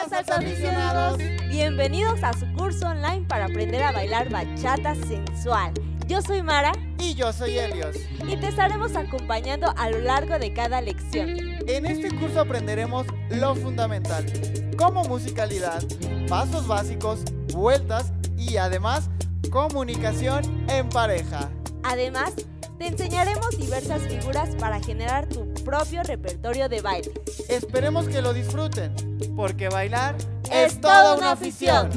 Aficionados. Bienvenidos a su curso online para aprender a bailar bachata sensual. Yo soy Mara Y yo soy Helios. y te estaremos acompañando a lo largo de cada lección. En este curso aprenderemos lo fundamental, como musicalidad, pasos básicos, vueltas y además comunicación en pareja. Además, te enseñaremos diversas figuras para generar tu propio repertorio de baile. Esperemos que lo disfruten, porque bailar Es toda una afición.